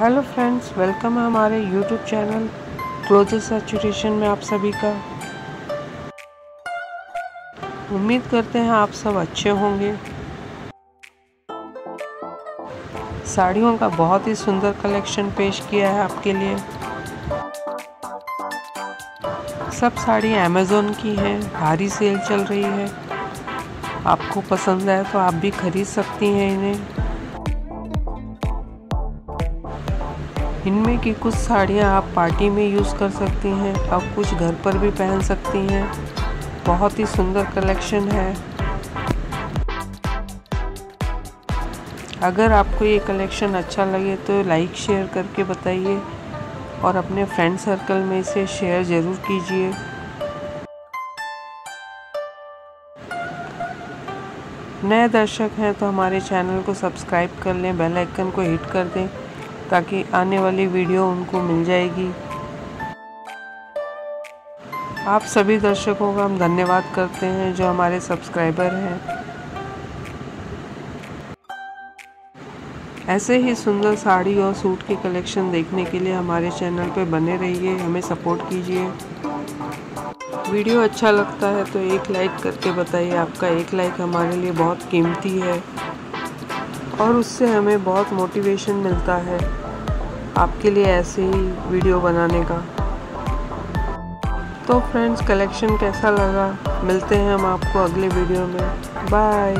Hello friends welcome है हमारे YouTube channel closes saturation में आप सभी का। उम्मीद करते हैं आप सब अच्छे होंगे। साड़ियों का बहुत ही सुंदर कलेक्शन पेश किया है आपके लिए। सब साड़ी अमेज़ोन की हैं, भारी सेल चल रही है। आपको पसंद आए तो आप भी खरीद सकती हैं इन्हें। इनमें की कुछ साड़ियाँ आप पार्टी में यूज़ कर सकती हैं और कुछ घर पर भी पहन सकती हैं। बहुत ही सुंदर कलेक्शन है। अगर आपको ये कलेक्शन अच्छा लगे तो लाइक, शेयर करके बताइए और अपने फ्रेंड सर्कल में इसे शेयर ज़रूर कीजिए। नए दर्शक हैं तो हमारे चैनल को सब्सक्राइब कर लें, बेल आइकन को हिट कर दें ताकि आने वाली वीडियो उनको मिल जाएगी। आप सभी दर्शकों का हम धन्यवाद करते हैं जो हमारे सब्सक्राइबर हैं। ऐसे ही सुंदर साड़ी और सूट के कलेक्शन देखने के लिए हमारे चैनल पर बने रहिए, हमें सपोर्ट कीजिए। वीडियो अच्छा लगता है तो एक लाइक करके बताइए, आपका एक लाइक हमारे लिए बहुत कीमती है। और उससे हमें बहुत मोटिवेशन मिलता है आपके लिए ऐसे ही वीडियो बनाने का। तो फ्रेंड्स कलेक्शन कैसा लगा? मिलते हैं हम आपको अगले वीडियो में। बाय